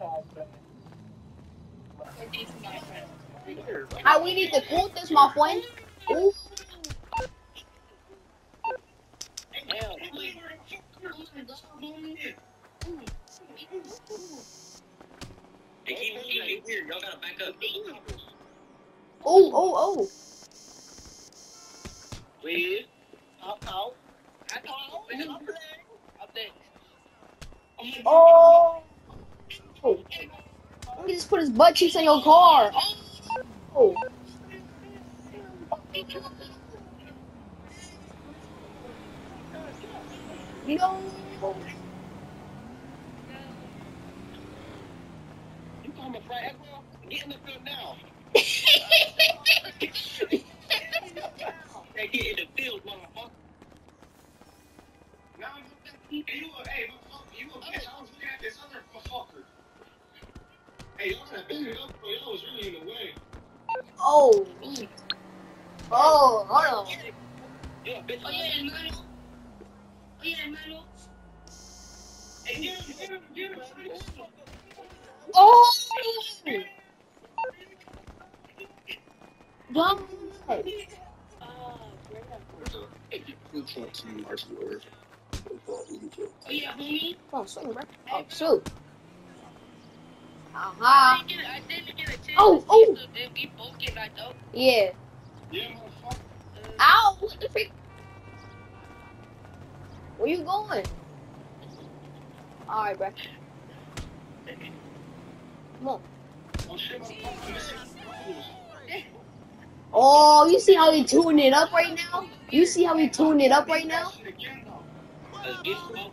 Really fast, How we need to cool this, my friend. Ooh. Hey, keep keep it weird. Y'all gotta back up. Oh, oh, oh. Weird. Out, out. Oh. Oh. Me just put his butt cheeks on your car. Oh. You Oh. Oh, hold on. Yeah, bitch. Oh, yeah, man. Oh, yeah, him. Oh. Dumb. Oh, yeah, homie. Swing, bro. Oh, shoot. Uh-huh. I didn't get, I didn't get a chance Oh, oh. see if we both get knocked out. Yeah. Yeah, motherfucker. Ow! What the freak? Where you going? Alright, bro. Come on. Oh, shit, motherfucker. Listen. Oh, you see how he tuned it up right now? You see how he tuned it up right now? Let's get it.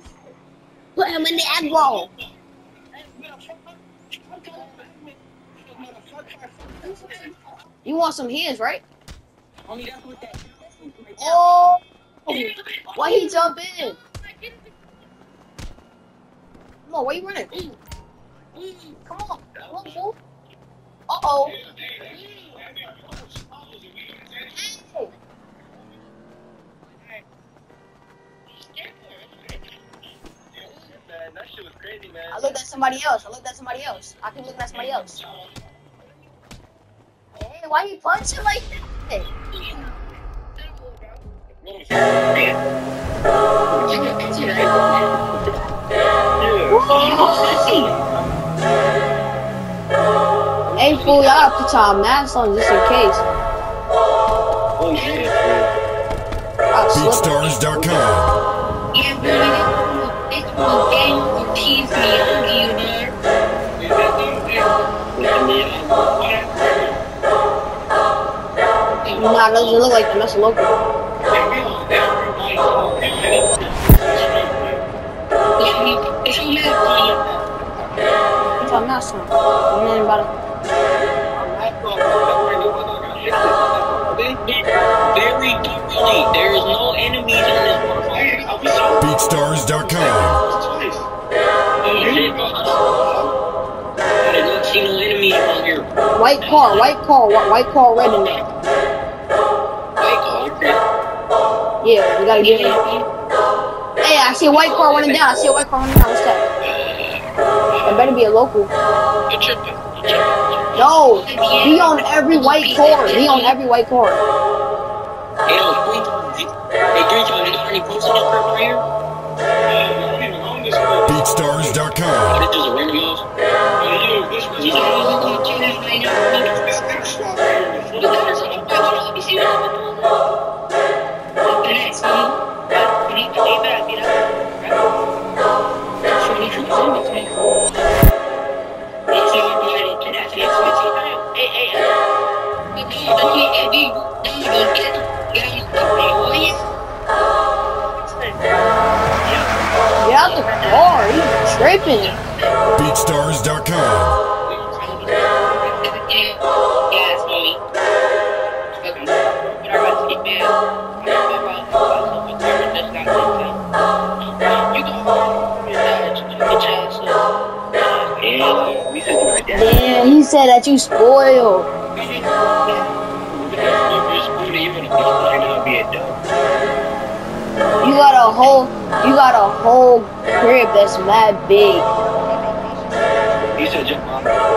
the egg roll. You want some hands, right? Oh. Why he jump in? Come on, where you running? Come on, come on, fool. Uh Man, that shit was crazy, man. I looked at somebody else. I looked at somebody else. I can look at somebody else. Hey, why you punching like that? Hey, fool, y'all put y'all masks on just in case. Oh, shit. I'll. BeatStars.com. Yeah, but it's the game to tease me on you, man. Nah, it doesn't look like them. That's local. It's a little Put y'all masks on. You know about it. Very deeply. There is no enemies in this motherfucker. BeatStars.com. I did not see no enemies on here. White car, white car, wh- white car, red in there. Yeah, we gotta get in. Hey, I see a white car running down. I see a white car running down. What's that? That better be a local. You're tripping. No, be on every white core. Be on every white core. Hey, yo, three times. Hey, three times. You got any posts on your purple here? I don't even own this one. BeatStars.com. This is a random yours. Hey, yo, this was You He's tripping. BeatStars.com. Damn, he said that you spoiled. You got a whole, you got a whole crib that's mad big.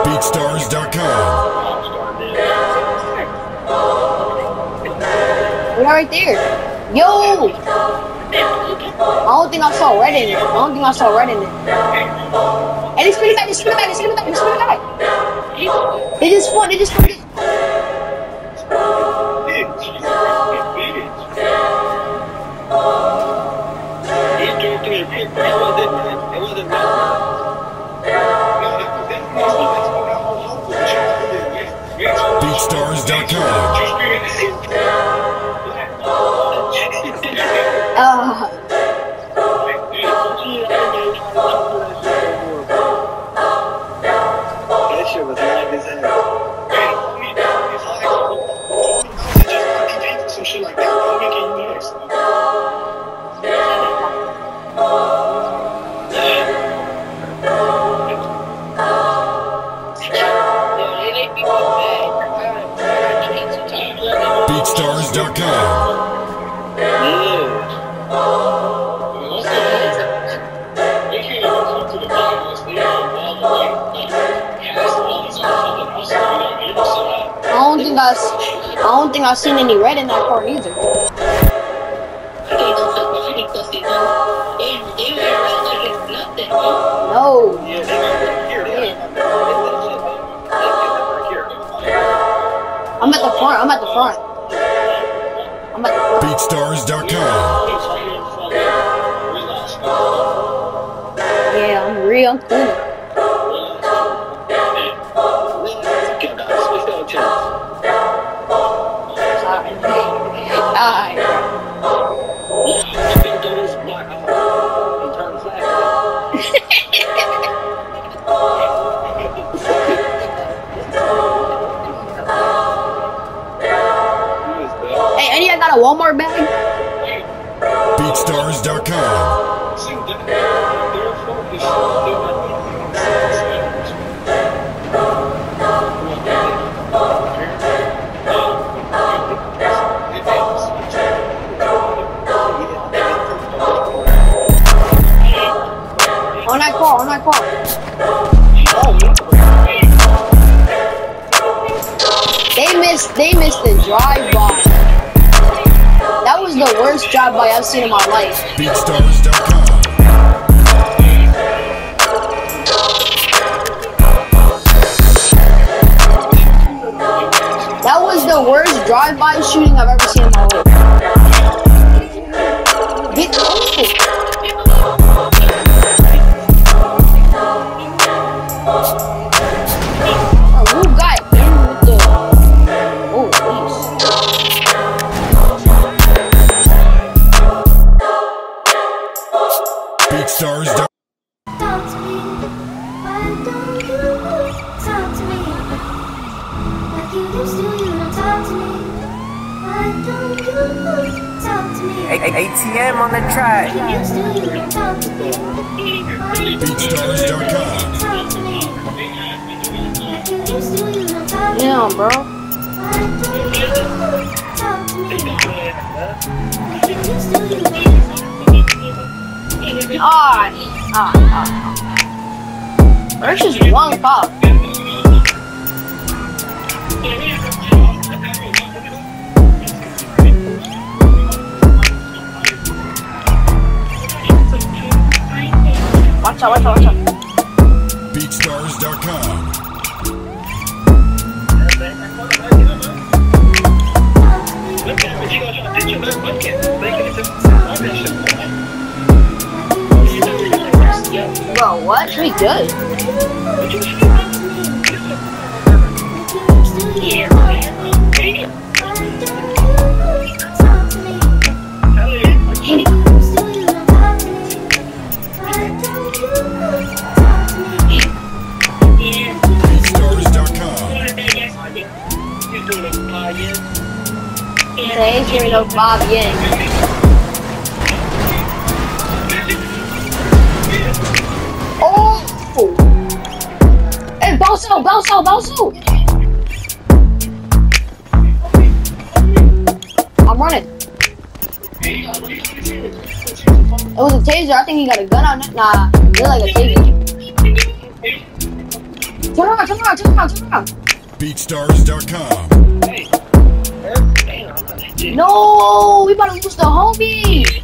BeatStars.com. We're right there. Yo! I don't think I saw red in it. I don't think I saw red in it. Hey, they spin it back, they spin it back, they spin it back, they spin it back. They just spun, they just spun it. That? I don't think I, I don't think I seen any red in that car either. No. I'm at the front. I'm at the front. Man. Yeah, I'm real cool. Seen in my life. That was the worst drive-by shooting I've ever seen in my life. Get oh. Yeah, bro. Ah, ah, ah. There's just one pop. Watch out, watch out, watch out. Beat stars down. Bro, what? We good. BeatStars.com. Ain't giving no Bob Yang. Oh! Hey, out, bounce out! I'm running. It was a taser. I think he got a gun on it. Nah, it's like a taser. Turn around, turn around, turn around, turn around. BeatStars.com. Hey. Damn, I'm gonna ditch. No, we about to lose the homie.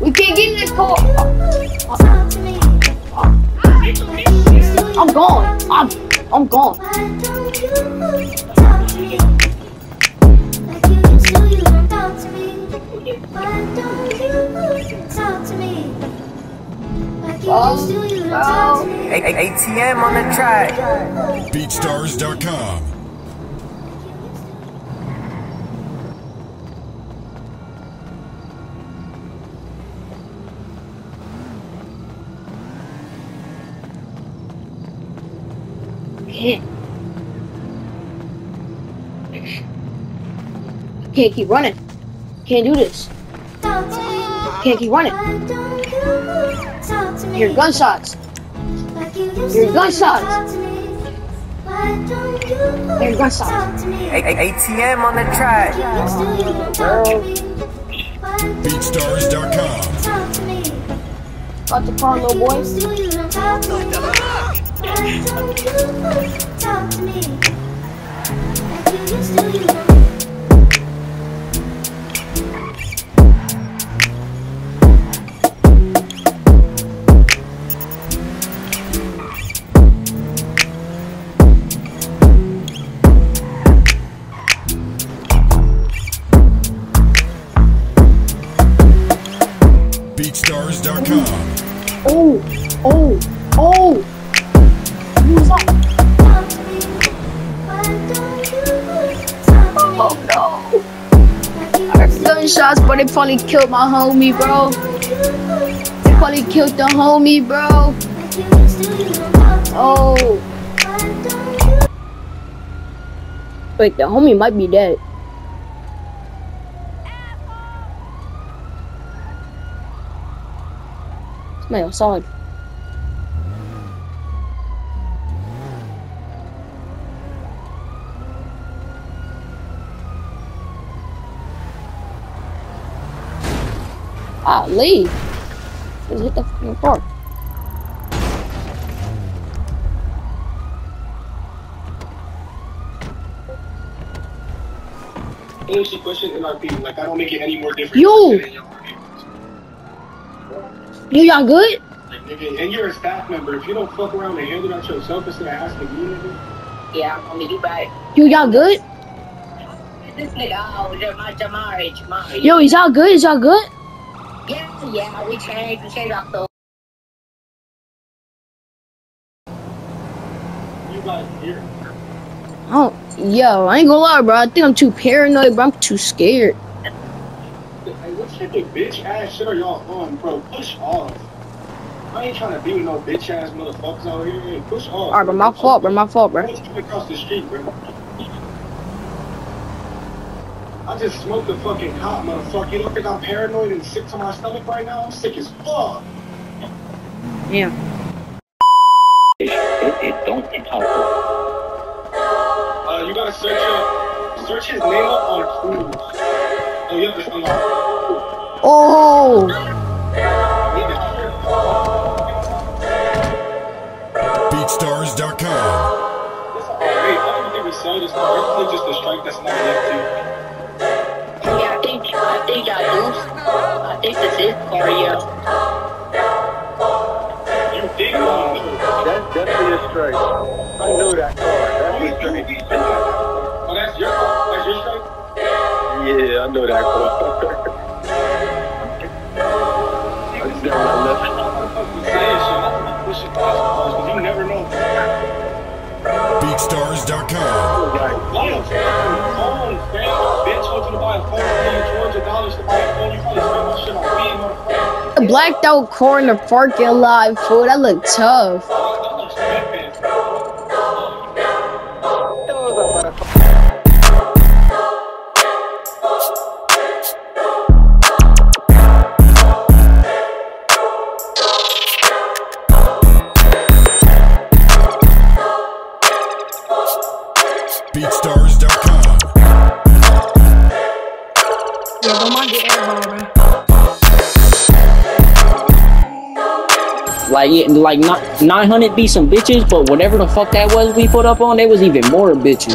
We can't get in this car. I'm gone. I'm, I'm gone. A- A- ATM on the track. BeatStars.com. Can't keep running. Can't do this. Can't keep running. Hear gunshots. Hear gunshots. Hear gunshots. A- A- ATM on the track. BeatStars.com. Got the car, little boy. Talk to me. Like you used to, you probably killed my homie, bro. They probably killed the homie, bro. Oh. Wait, the homie might be dead. Somebody outside. Ah, leave. Just hit the fucking car. Honestly, question NRP. Like, I don't make it any more different. Yo! than y'all. You y'all good? Like, nigga, and you're a staff member. If you don't fuck around and handle that yourself instead of asking me, nigga. Yeah, I'm gonna be back. You y'all good? This nigga, oh, Jamari, Jamari, Jamari. Yo, is y'all good? Is y'all good? Yeah, yeah, we changed, we changed our stuff. You guys here. Oh, yo, I ain't gonna lie, bro. I think I'm too paranoid, bro. I'm too scared. Hey, what type of bitch ass shit are y'all on, bro? Push off. I ain't trying to be with no bitch ass motherfuckers out here. Push off. Alright, bro, my fault, bro. My fault, bro. Let's get across the street, bro. I just smoked a fucking cop, motherfucker. You don't think I'm paranoid and sick to my stomach right now? I'm sick as fuck. Yeah. It, it don't talk. Uh, you gotta search up, search his name up on Cruise. Oh, you have to unlock. Oh. BeatStars.com. Hey, I don't think we sell this car. It's just a strike that's not left to. Yeah, I think, I think think I do. I think this is car, yeah. You dig on me. That's definitely a straight. I knew that car. That's a straight. Oh, that's your car? That's your straight? Yeah, I know that car. I just never left. I'm saying shit. I'm pushing past cars because you never know. BeatStars.com. Right. Blacked out the parking lot, fool. That look tough. Like, not, 900 be some bitches, but whatever the fuck that was we put up on, they was even more bitches.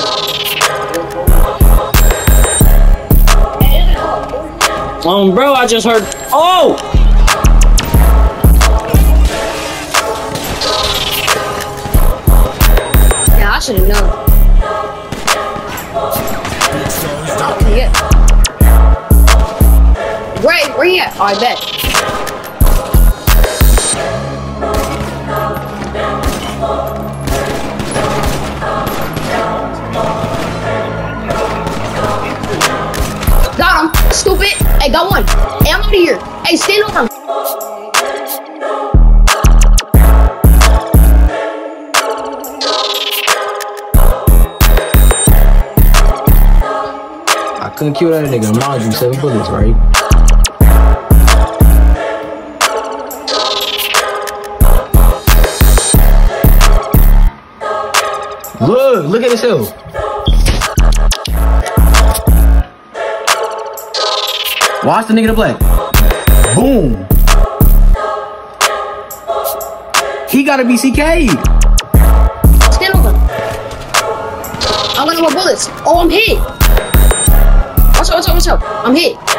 Um, bro, I just heard. Oh! Yeah, I should have known. Where, where you at? Oh, I bet. Stupid. Hey, got one. Hey, I'm out of here. Hey, stand over him. I couldn't kill that nigga. Mind you, seven bullets, right? Look, look at himself. Watch the nigga the black. Boom. He gotta be CK. Stand over. I'm gonna more bullets. Oh, I'm hit. Watch out, watch out, watch out. I'm hit.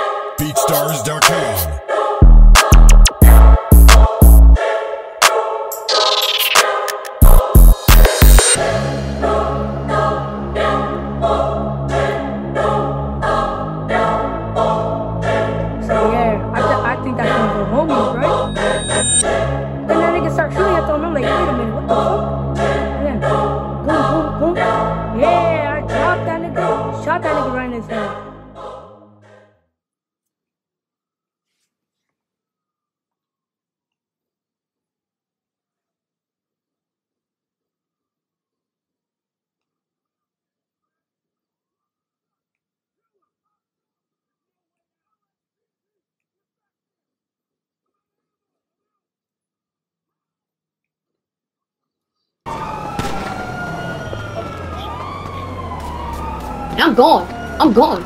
I'm gone. I'm gone.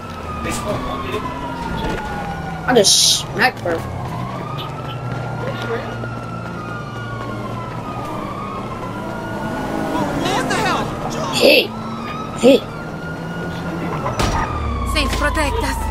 I just smacked her. Hey, hey. Saints protect us.